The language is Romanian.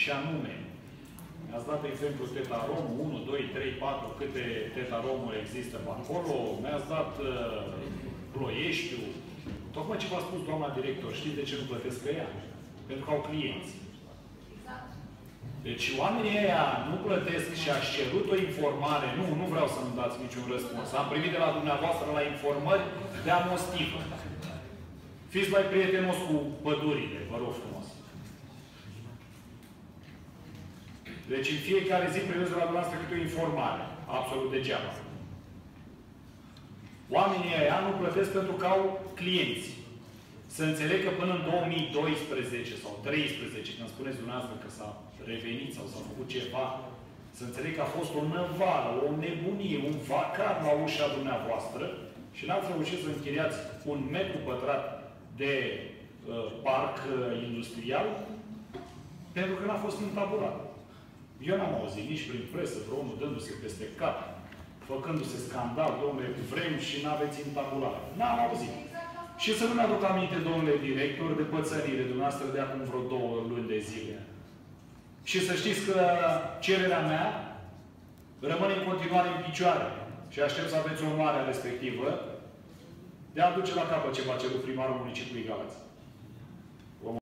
Și anume, mi-ați dat exemplu tetarom, 1, 2, 3, 4, câte tetaromuri există pe acolo, mi-ați dat uh, ploieștiu. Tocmai ce v-a spus doamna director, știți de ce nu plătesc pe ea? Pentru că au clienți. Deci oamenii ăia nu plătesc și aș cerut o informare. Nu, nu vreau să-mi dați niciun răspuns. Am primit de la dumneavoastră la informări de amostivă. Fiți mai prietenos cu pădurile, vă rog frumos. Deci în fiecare zi primesc de la dumneavoastră câte o informare. Absolut degeaba. Oamenii ăia nu plătesc pentru că au clienți. Să înțeleg că până în 2012 sau 2013, când spuneți dumneavoastră că s-a revenit sau s-a făcut ceva, să înțeleg că a fost o năvală, o nebunie, un vacar la ușa dumneavoastră și n-ați reușit să închiriați un metru pătrat de uh, parc uh, industrial pentru că n-a fost întabulat. Eu n-am auzit nici prin presă vreunul dându-se peste cap, făcându-se scandal, domnule, vrem și n-aveți întabulare. N-am auzit. Și să nu-mi aduc aminte, domnule director, de pățărire dumneavoastră de acum vreo două luni de zile. Și să știți că cererea mea rămâne în continuare în picioare. Și aștept să aveți onoarea respectivă de a duce la capăt ce va cerut primarul municipiului Galați.